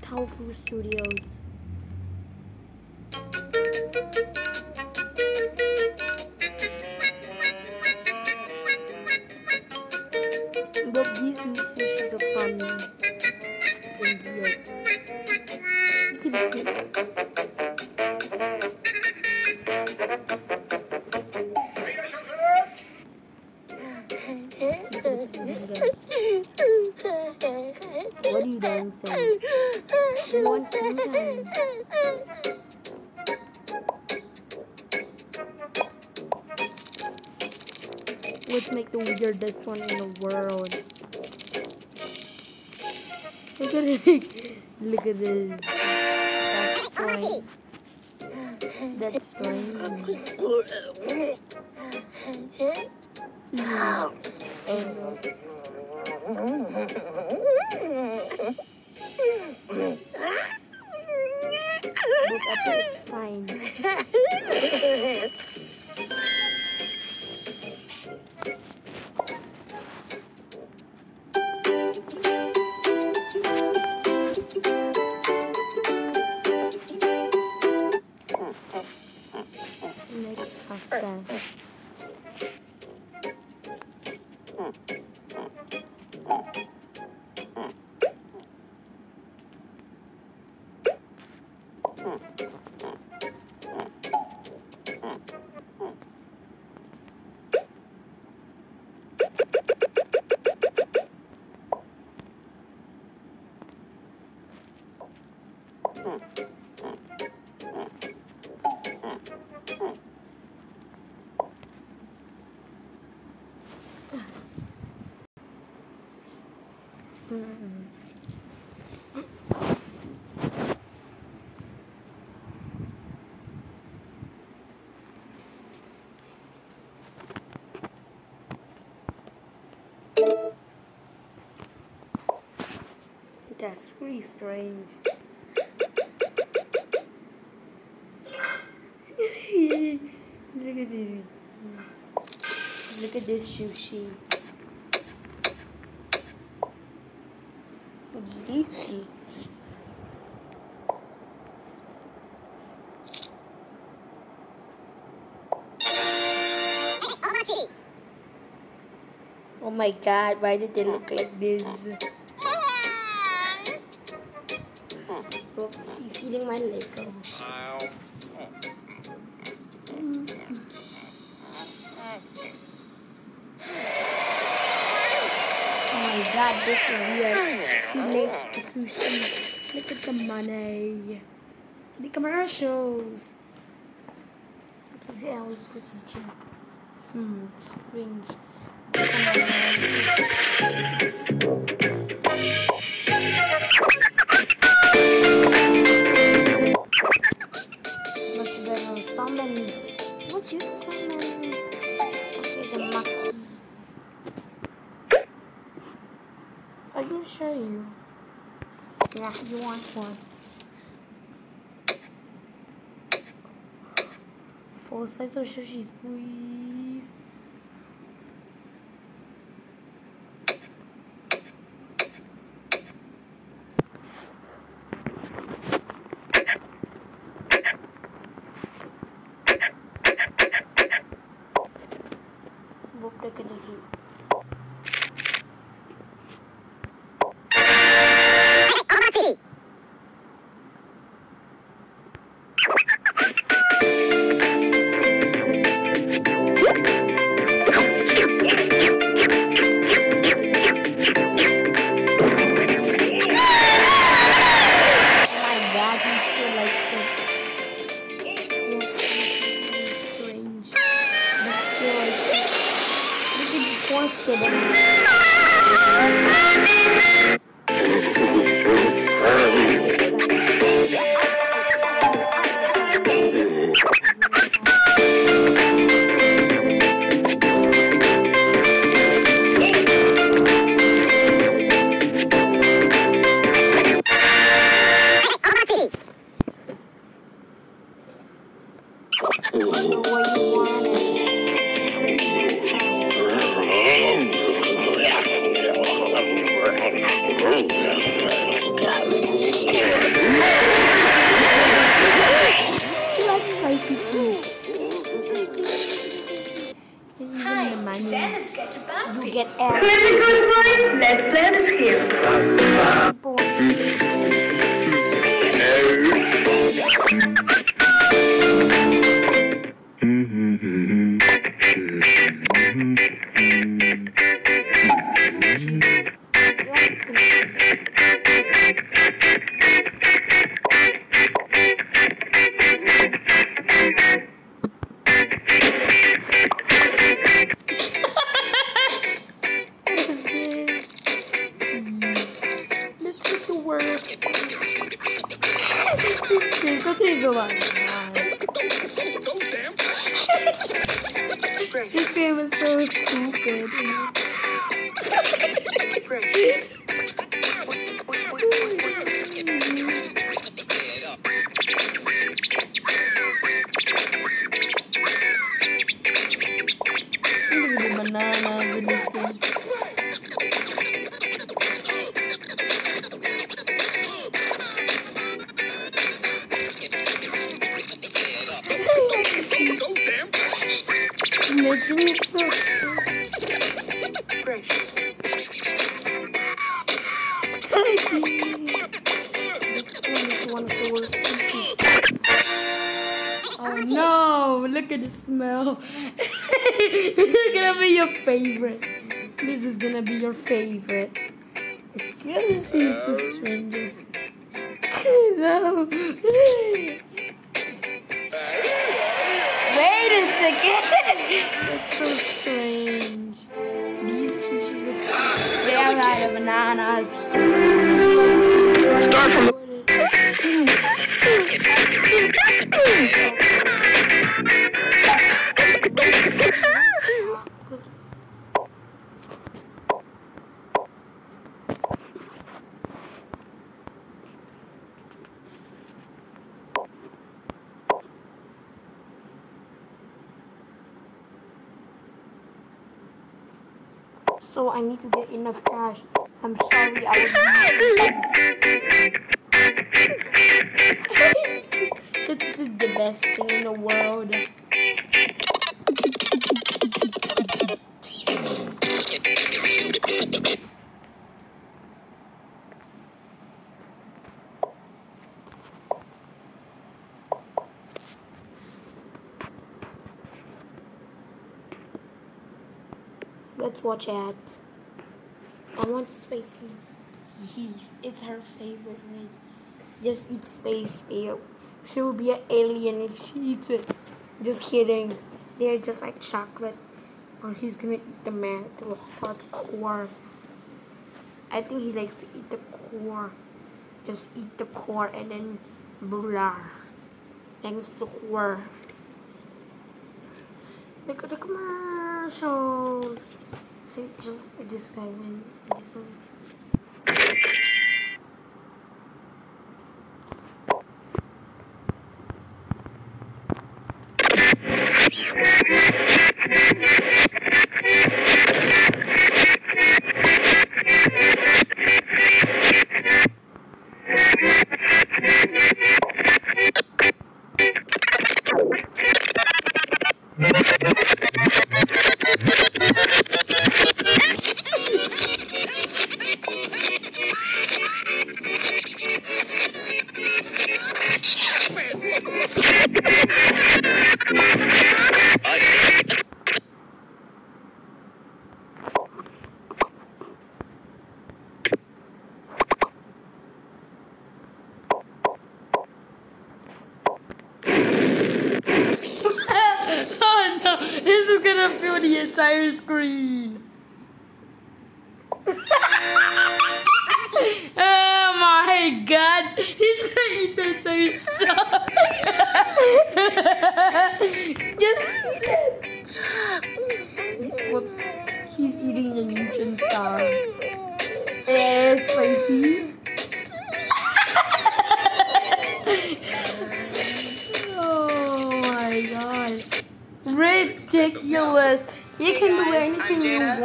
Tofu Studios. At this. That's strange. That's strange. Hmm. Oh. Pretty strange. Look at this. Look at this sushi. This? Oh my god, why did they look like this? Eating my Lego. Oh my god, this is weird. He makes the sushi. Look at the money. The commercials. Okay, I was supposed to Hmm, it's cringe. Full size of sushis, please. Let's get you get everything. Let's play this game. Oh no! Look at the smell. this is gonna be your favorite. This is gonna be your favorite. Excuse she's the strangest. no. Wait a second. That's so strange. These sushis are they are out of bananas. Start from So I need to get enough cash. I'm sorry, I It's the the best thing in the world. Let's watch it. I want space. He's, it's her favorite right? Just eat space eel. She will be an alien if she eats it. Just kidding. They're just like chocolate. Or he's gonna eat the man to a hard core. I think he likes to eat the core. Just eat the core and then blah. Thanks to the core. Look at the commercials. See, just this guy win. Is the entire screen. oh my god, he's gonna eat the entire stuff. Just? He's eating the nutrient star.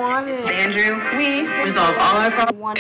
Andrew. We resolve all our problems.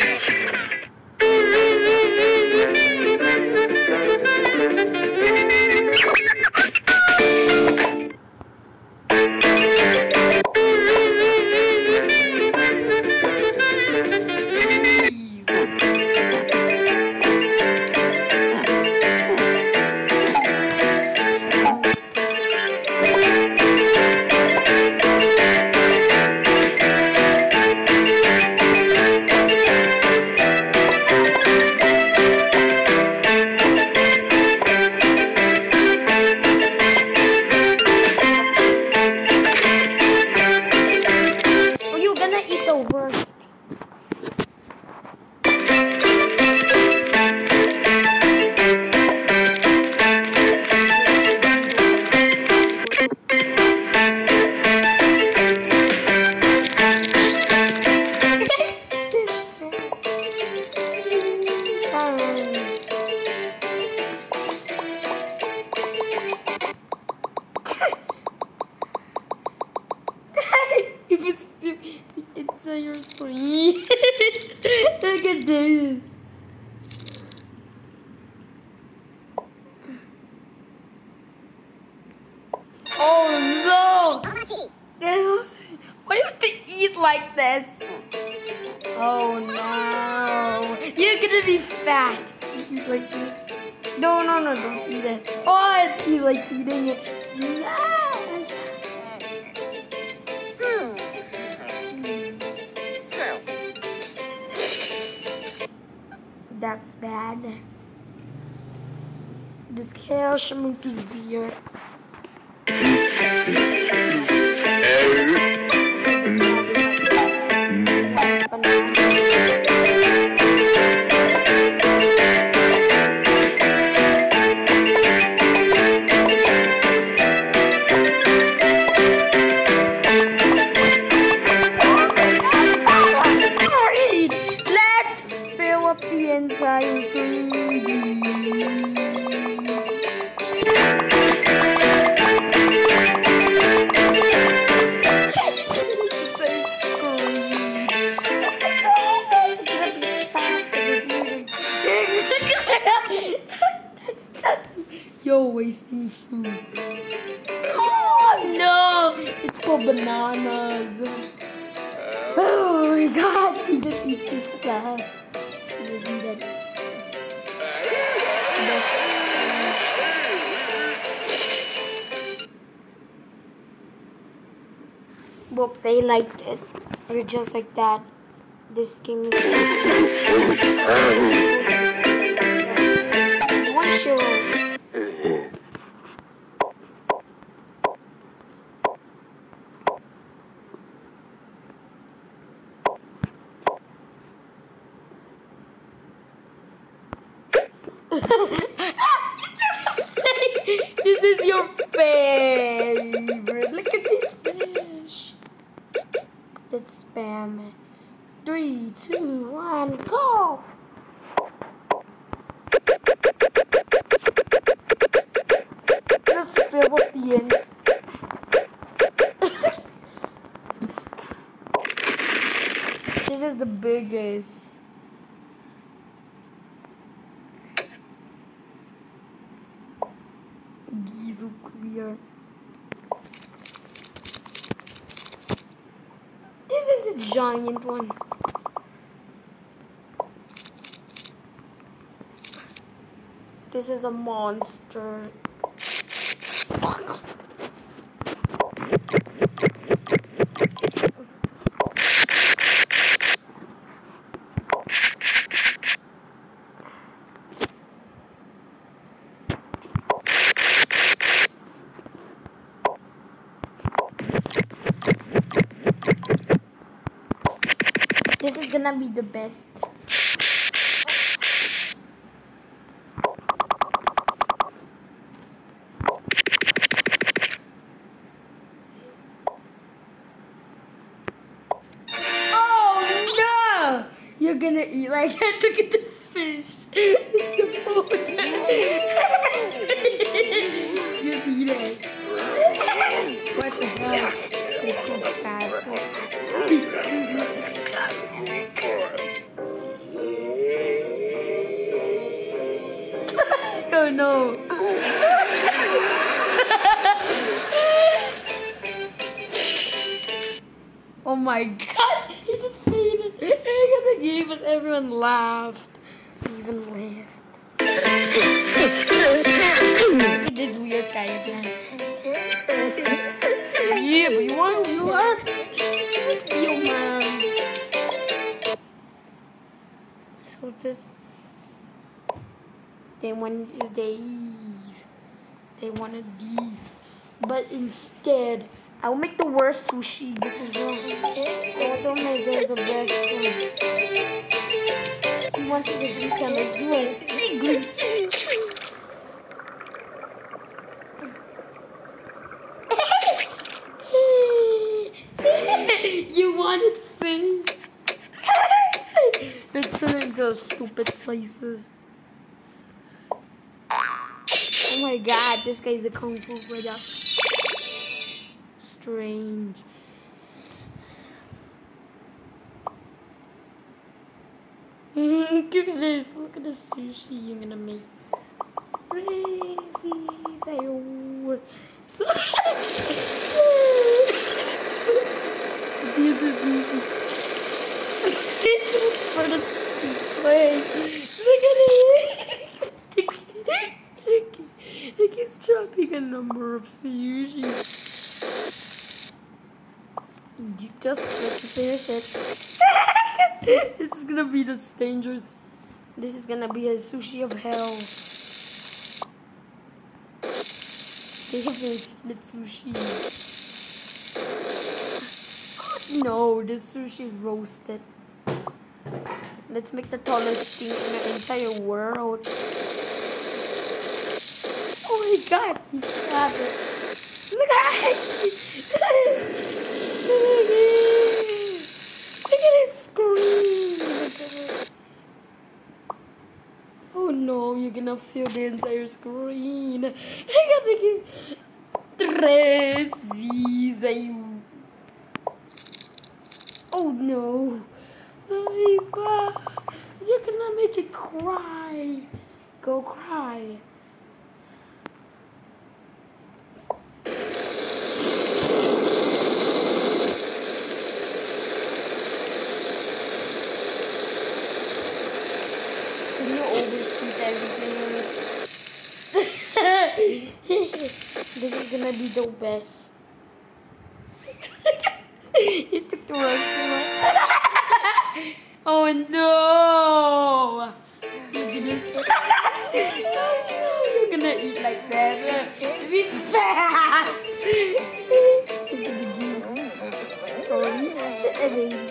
Just like that. This game is. One show. this is your favorite. Look at spam. Three, two, one, go. Giant one. This is a monster. This is gonna be the best. Oh no! You're gonna eat like that. Look at the fish. It's the food. Just eat it. What the hell? It's so fast. No. oh my god, he just fainted. Look at the game and everyone laughed. He even laughed. This weird guy again. Yeah, but you want you want real man. So just they wanted these. They wanted these. But instead, I'll make the worst sushi. This is wrong. I don't make this the best one. He wants to do kind of do it. You wanted fish? Let's turn it into stupid slices. god, this guy's a kung fu fighter. Strange. look at this. Look at the sushi you're gonna make. Crazy sayor. Beautiful sushi. For the play. Dropping a number of sushi. You just let to finish it. this is gonna be the dangerous. This is gonna be a sushi of hell. David, it's sushi. No, this sushi is roasted. Let's make the tallest thing in the entire world. Oh my god, he's it. Look at it. Look at his screen. Oh no, you're gonna fill the entire screen. I got the tres. Oh no. You're gonna make it cry. Go cry. Can you overshoot everything? this is gonna be the best. he took the worst one. oh no! You're gonna, oh, you're gonna eat like that. Be fat. This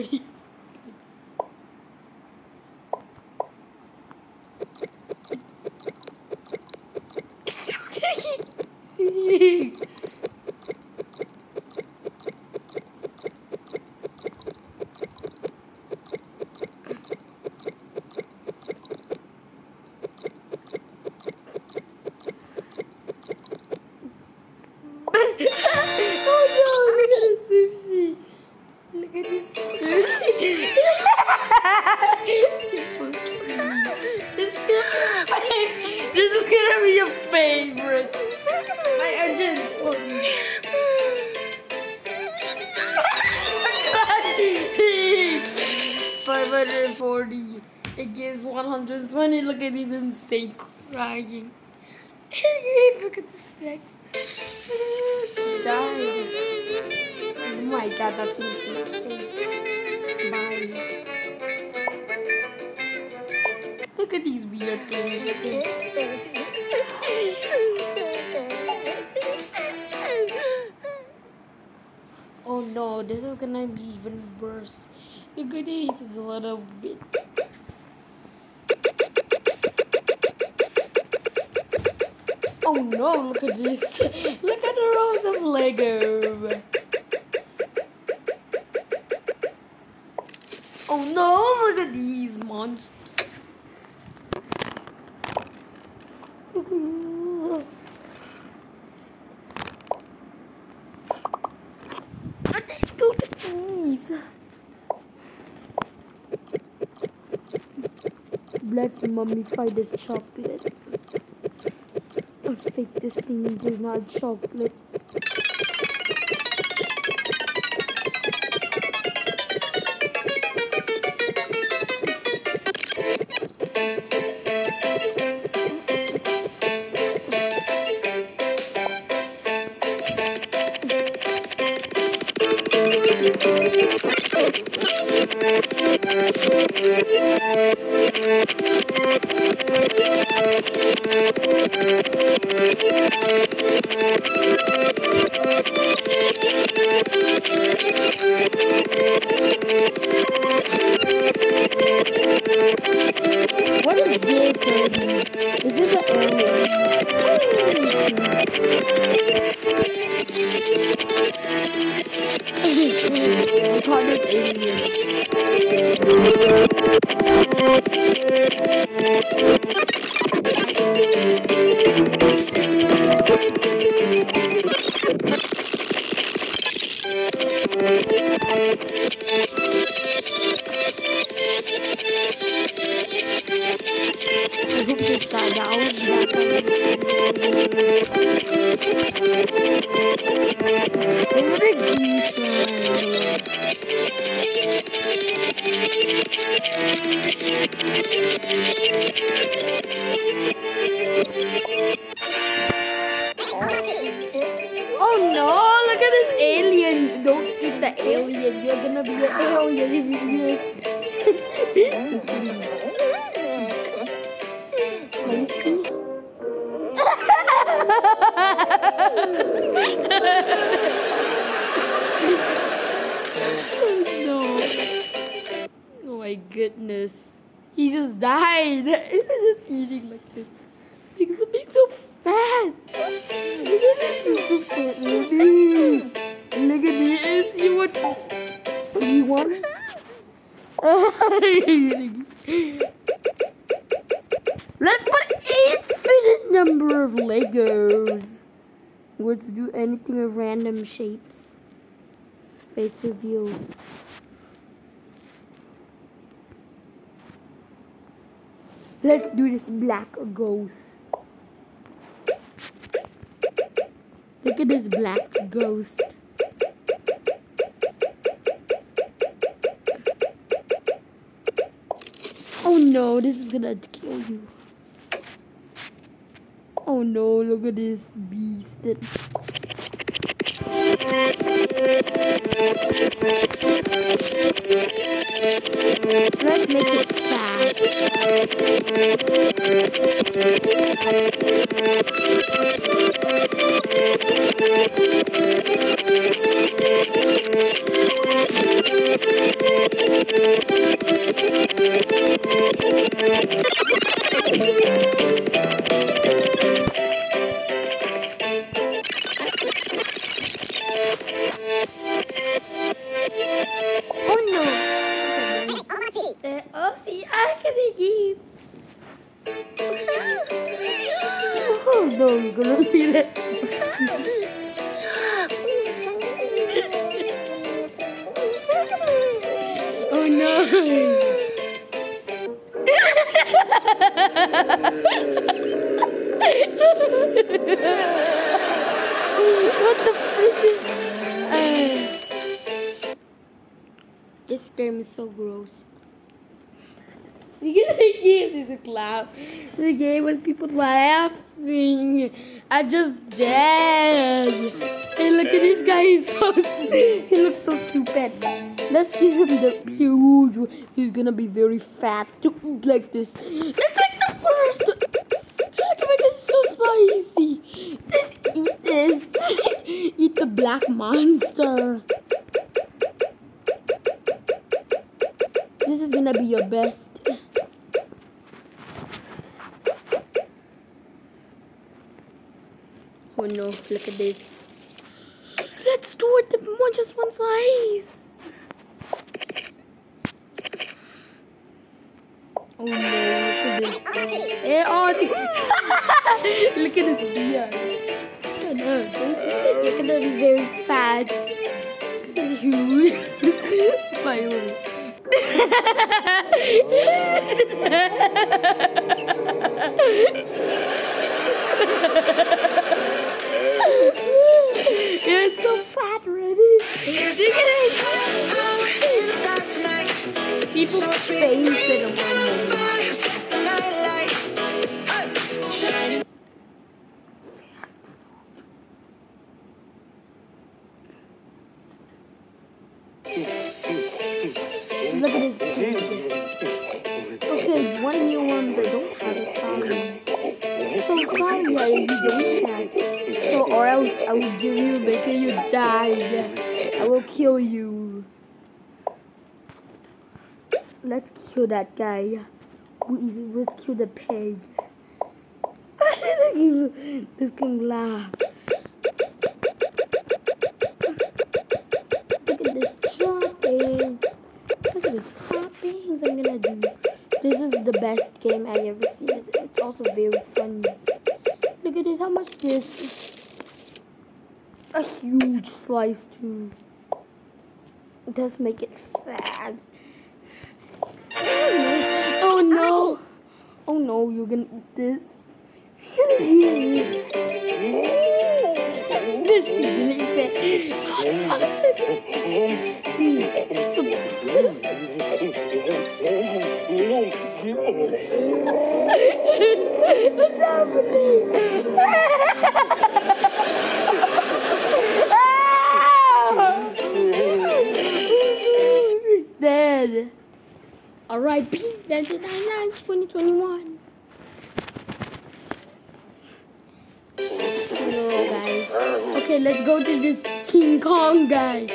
Goodies. Gonna be even worse. At this, it's a little bit. Oh no, look at this. Look at the rows of Lego. Oh no, look at these monsters. Look at these. Let's mummify this chocolate. I'll fake this thing is not chocolate. Alien? I of Legos. Let's do anything of random shapes. Face reveal. Let's do this black ghost. Look at this black ghost. Oh no, this is gonna kill you. Oh no, look at this beast. Let's make it fast. what the freaking? Uh, this game is so gross. Because The game is a clap. The game was people laughing. I just dead. Hey, look at this guy. He's so he looks so stupid. Let's give him the huge. He's gonna be very fat to eat like this. Let's take the first. Look at it's so spicy. Just eat this. eat the black monster. This is gonna be your best. Oh no, look at this. Let's do it one just one slice. Oh no, look at this. Eh, oh, look at this beard. Oh no, don't you think you're gonna be very fat? Look at this huge. My own. You're so fat already. Look at it. People faint in a. kill you. Let's kill that guy. We- Let's kill the pig. this can laugh. Look at this chopping. Look at this toppings I'm gonna do. This is the best game I ever seen. It's also very funny. Look at this, how much this? A huge slice too. It does make it fat. Oh no! Oh, oh no, you're gonna eat this. You're gonna eat it. This is gonna eat it. What's happening? Dead. R.I.P. 1999, 2021. Hello, guys. Okay, let's go to this King Kong guy.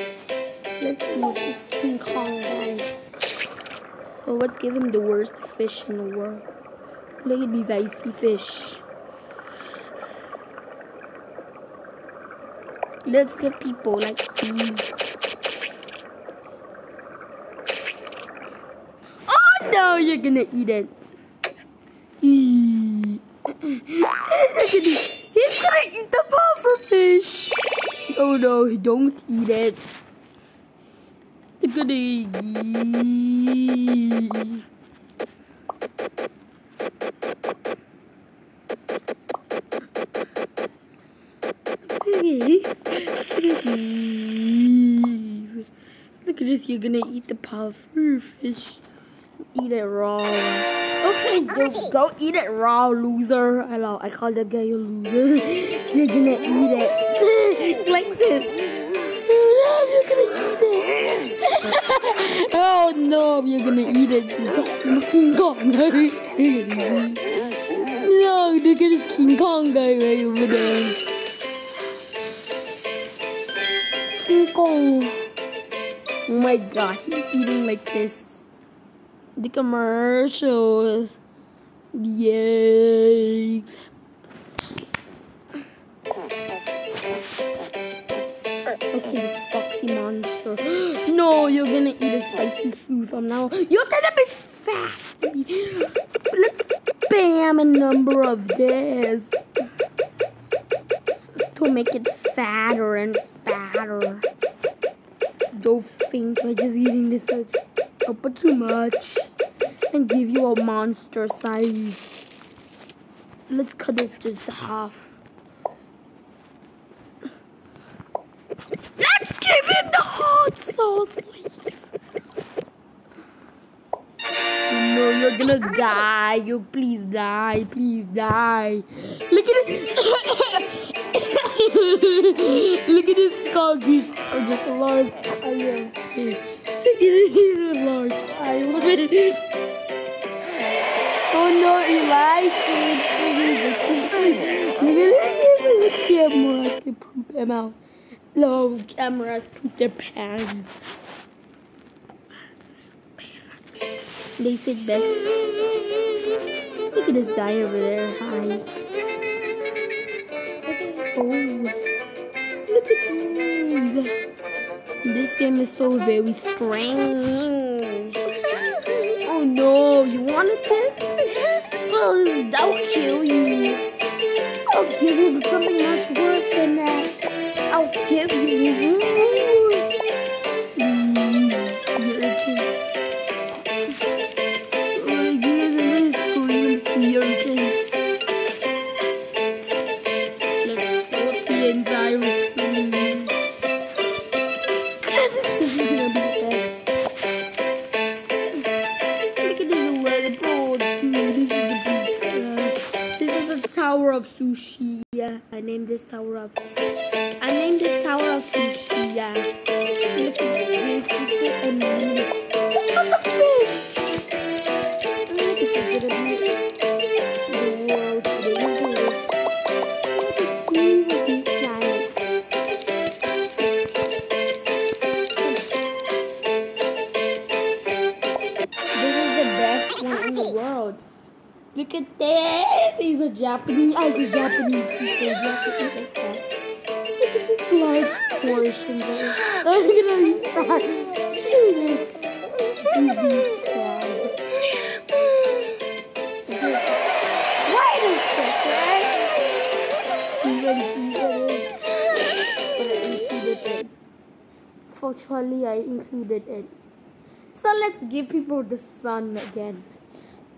Let's do this King Kong guy. So let's give him the worst fish in the world. Look at these icy fish. Let's get people like these. Oh you're gonna eat it. He's gonna eat the puffer fish. Oh no, don't eat it. Look at it. Eee. Look at this. Look at this. You're gonna eat the puffer fish. Eat it raw. Okay, go, go eat it raw, loser. I know, I call that guy a loser. You're gonna eat it. Oh no, you're gonna eat it. oh no, you're gonna eat it. It's King Kong. no, look at this King Kong guy right over there. King Kong. Oh my god, he's eating like this. The commercials. Yikes. Okay, this foxy monster. no, you're gonna eat a spicy food from now. on. You're gonna be fat. Let's spam a number of this to make it fatter and fatter don't faint by just eating this such up too much and give you a monster size. Let's cut this to half. Let's give him the hot sauce, please. No, you're gonna die. You please die, please die. Look at it. Look at this skoggy. Oh, just a large. I am. Look at a large. I love it. Oh no, he likes it. Look at. The cameras they poop him out. No, cameras poop their pants. They sit best. Look at this guy over there. Hi. Oh, This game is so very strange. Oh no, you wanted this? Well, that'll kill you. I'll give you something much worse than that. I'll give you. Hmm? Tower of sushi. Yeah, I named this tower of. I named this tower of sushi. Yeah. Japanese. I see Japanese people. Japanese like that. Look at this large portion. there. At how he's fat. Wait a second. Even see this. But I included it. Fortunately, I included it. So let's give people the sun again.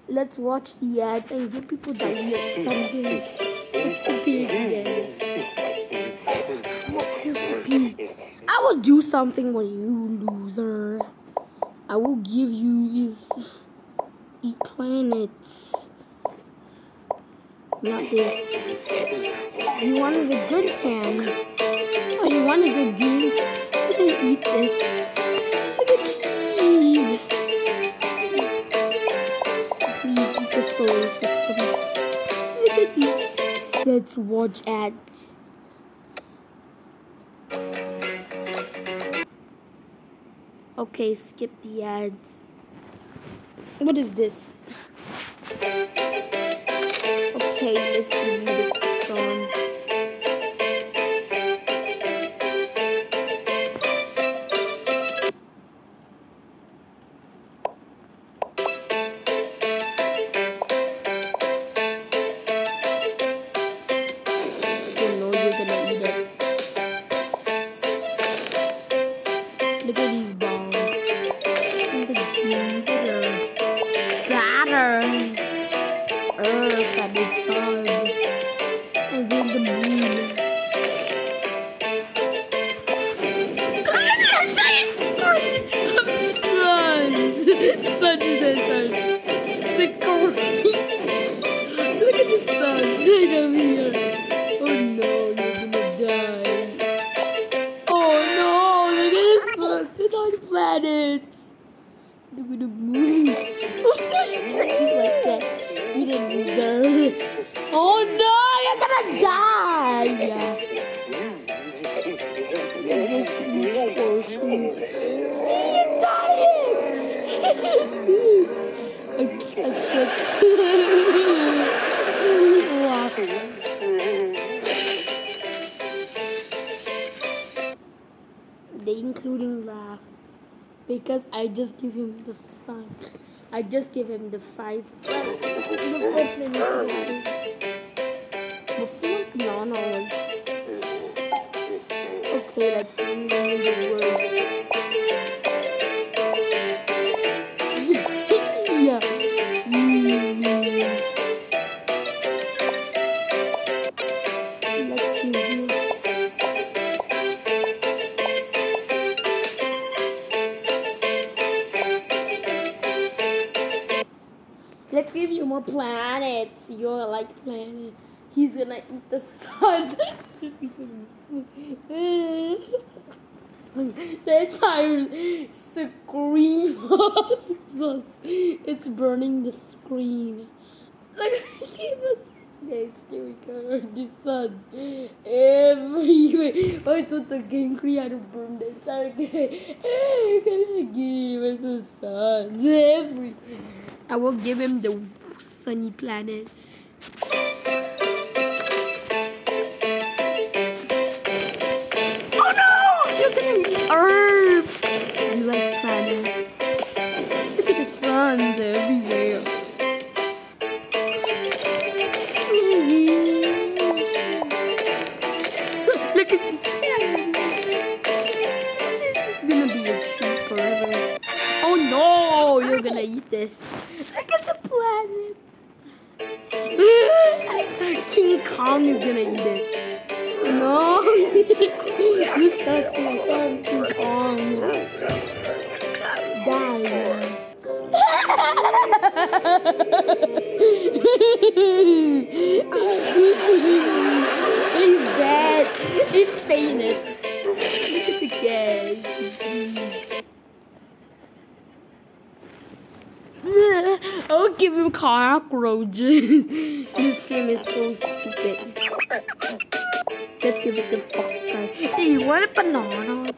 Let's watch the ads and give people the something. The pig again? I will do something for you, loser. I will give you these eat planets. Not this. You wanted a good can. Oh, you wanted a good game? You can eat this. Let's ads. Okay, skip the ads. What is this? Okay, let's give this song. Because I just give him the sun. I just give him the five. Okay, let's read the words. gonna eat the sun. That's how screen it's burning the screen. Look, it's scary color the sun everywhere. Oh, I thought the game creator burned the entire game. the game is the sun everywhere. I will give him the sunny planet. from cockroaches. this game is so stupid. Let's give it the fox time. Hey, you want bananas?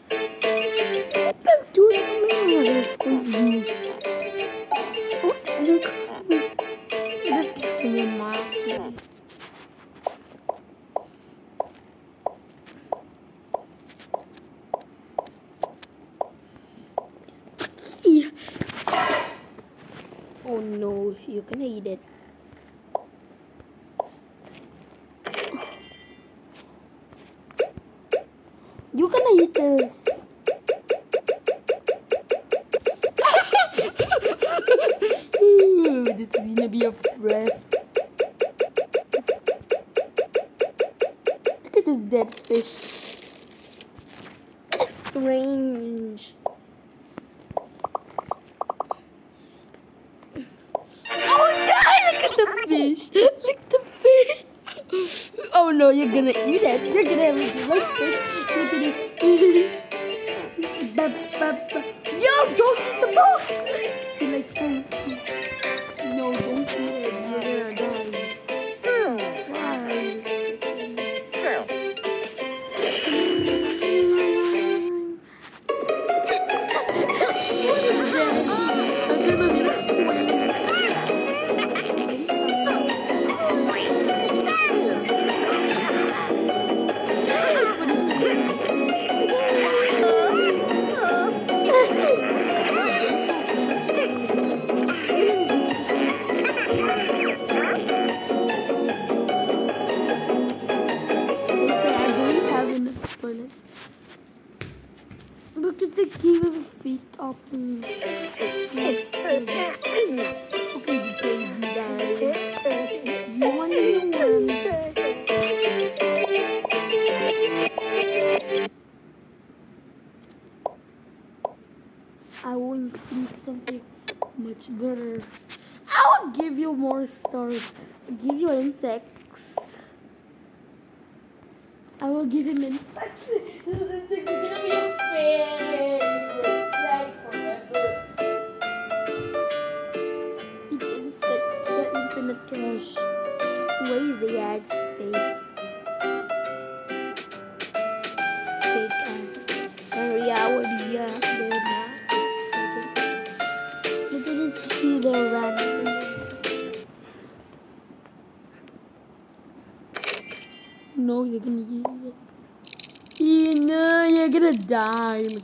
gonna die. Look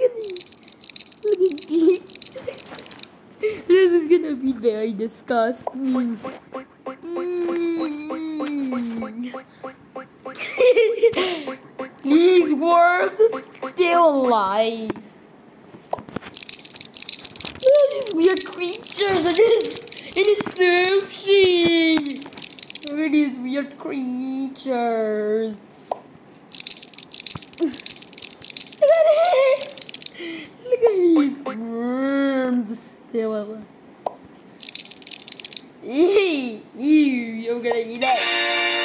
at this. Look at this. This is gonna be very disgusting. These worms are still alive. Look at these weird creatures and this it is sushi. Look at these weird creatures. at it! Look at these worms still alive. Ew, you're gonna eat it.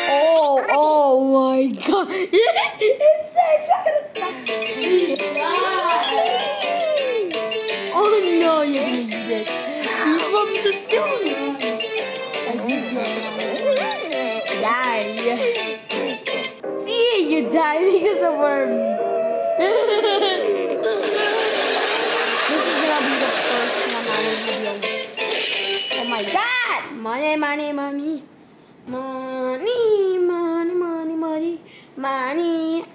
Oh, oh my god. It's sex. I'm gonna die. Oh no, you're gonna eat it. These worms are still alive. I think you're gonna die. See, you die because of worms this is gonna be the first one video. Oh my god! Money, money, money. Money, money, money, money, money.